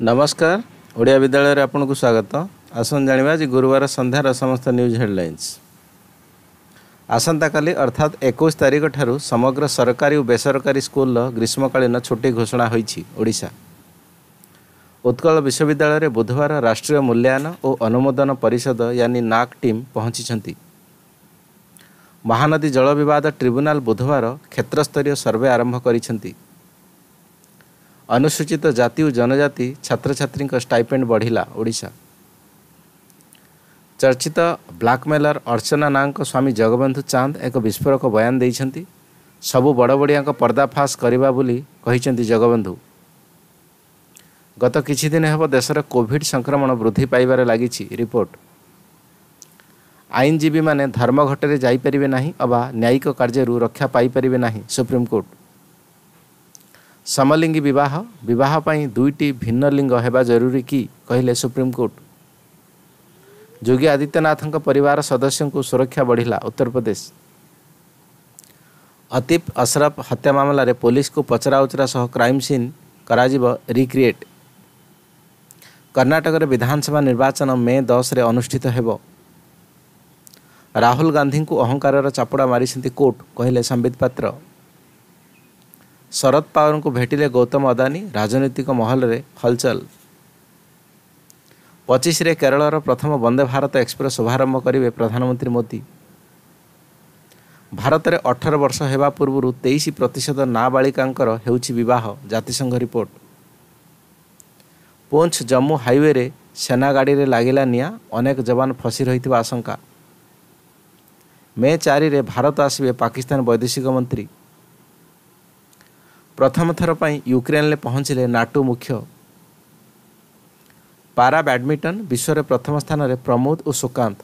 ନମସ୍କାର। ଓଡ଼ିଆ ବିଦ୍ୟାଳୟରେ ଆପଣଙ୍କୁ ସ୍ୱାଗତ। ଆସନ୍ତୁ ଜାଣିବା ଆଜି ଗୁରୁବାର ସନ୍ଧ୍ୟାର ସମସ୍ତ ନ୍ୟୁଜ୍ ହେଡ଼ଲାଇନ୍ସ ଆସନ୍ତାକାଲି ଅର୍ଥାତ୍ ଏକୋଇଶ ତାରିଖ ଠାରୁ ସମଗ୍ର ସରକାରୀ ଓ ବେସରକାରୀ ସ୍କୁଲର ଗ୍ରୀଷ୍ମକାଳୀନ ଛୁଟି ଘୋଷଣା ହୋଇଛି ଓଡ଼ିଶା। ଉତ୍କଳ ବିଶ୍ୱବିଦ୍ୟାଳୟରେ ବୁଧବାର ରାଷ୍ଟ୍ରୀୟ ମୂଲ୍ୟାୟନ ଓ ଅନୁମୋଦନ ପରିଷଦ ୟାନି ନାକ୍ ଟିମ୍ ପହଞ୍ଚିଛନ୍ତି। ମହାନଦୀ ଜଳ ବିବାଦ ଟ୍ରିବ୍ୟୁନାଲ ବୁଧବାର କ୍ଷେତ୍ରସ୍ତରୀୟ ସର୍ଭେ ଆରମ୍ଭ କରିଛନ୍ତି। ଅନୁସୂଚିତ ଜାତି ଓ ଜନଜାତି ଛାତ୍ରଛାତ୍ରୀଙ୍କ ଷ୍ଟାଇପେଣ୍ଡ ବଢ଼ିଲା ଓଡ଼ିଶା। ଚର୍ଚ୍ଚିତ ବ୍ଲାକମେଲର ଅର୍ଚ୍ଚନା ନାଙ୍କ ସ୍ୱାମୀ ଜଗବନ୍ଧୁ ଚାନ୍ଦ ଏକ ବିସ୍ଫୋରକ ବୟାନ ଦେଇଛନ୍ତି। ସବୁ ବଡ଼ବଡ଼ିଆଙ୍କ ପର୍ଦ୍ଦାଫାଶ କରିବା ବୋଲି କହିଛନ୍ତି ଜଗବନ୍ଧୁ। ଗତ କିଛି ଦିନ ହେବ ଦେଶରେ କୋଭିଡ୍ ସଂକ୍ରମଣ ବୃଦ୍ଧି ପାଇବାରେ ଲାଗିଛି ରିପୋର୍ଟ। ଆଇନଜୀବୀମାନେ ଧର୍ମଘଟରେ ଯାଇପାରିବେ ନାହିଁ ଅବା ନ୍ୟାୟିକ କାର୍ଯ୍ୟରୁ ରକ୍ଷା ପାଇପାରିବେ ନାହିଁ ସୁପ୍ରିମକୋର୍ଟ। ସମଲିଙ୍ଗୀ ବିବାହ ବିବାହ ପାଇଁ ଦୁଇଟି ଭିନ୍ନ ଲିଙ୍ଗ ହେବା ଜରୁରୀ କି କହିଲେ ସୁପ୍ରିମକୋର୍ଟ ଯୋଗୀ ଆଦିତ୍ୟନାଥଙ୍କ ପରିବାର ସଦସ୍ୟଙ୍କୁ ସୁରକ୍ଷା ବଢ଼ିଲା ଉତ୍ତରପ୍ରଦେଶ। ଅତିଫ ଅସରଫ ହତ୍ୟା ମାମଲାରେ ପୋଲିସକୁ ପଚରାଉଚରା ସହ କ୍ରାଇମ୍ ସିନ୍ କରାଯିବ ରିକ୍ରିଏଟ୍। କର୍ଣ୍ଣାଟକରେ ବିଧାନସଭା ନିର୍ବାଚନ ମେ ଦଶରେ ଅନୁଷ୍ଠିତ ହେବ। ରାହୁଲ ଗାନ୍ଧୀଙ୍କୁ ଅହଙ୍କାରର ଚାପୁଡ଼ା ମାରିଛନ୍ତି କୋର୍ଟ କହିଲେ ସମ୍ବିତ ପାତ୍ର। ଶରଦ ପାୱାରଙ୍କୁ ଭେଟିଲେ ଗୌତମ ଅଦାନୀ ରାଜନୈତିକ ମହଲରେ ହଲଚଲ। ପଚିଶରେ କେରଳର ପ୍ରଥମ ବନ୍ଦେ ଭାରତ ଏକ୍ସପ୍ରେସ୍ ଶୁଭାରମ୍ଭ କରିବେ ପ୍ରଧାନମନ୍ତ୍ରୀ ମୋଦି। ଭାରତରେ ଅଠର ବର୍ଷ ହେବା ପୂର୍ବରୁ ତେଇଶ ପ୍ରତିଶତ ନାବାଳିକାଙ୍କର ହେଉଛି ବିବାହ ଜାତିସଂଘ ରିପୋର୍ଟ। ପୁଞ୍ଚ ଜମ୍ମୁ ହାଇୱେରେ ସେନା ଗାଡ଼ିରେ ଲାଗିଲା ନିଆଁ ଅନେକ ଯବାନ ଫସି ରହିଥିବା ଆଶଙ୍କା। ମେ ଚାରିରେ ଭାରତ ଆସିବେ ପାକିସ୍ତାନ ବୈଦେଶିକ ମନ୍ତ୍ରୀ। ପ୍ରଥମ ଥର ପାଇଁ ୟୁକ୍ରେନ୍ରେ ପହଞ୍ଚିଲେ ନାଟୋ ମୁଖ୍ୟ ପାରା ବ୍ୟାଡମିଣ୍ଟନ ବିଶ୍ୱରେ ପ୍ରଥମ ସ୍ଥାନରେ ପ୍ରମୋଦ ଓ ସୁକାନ୍ତ।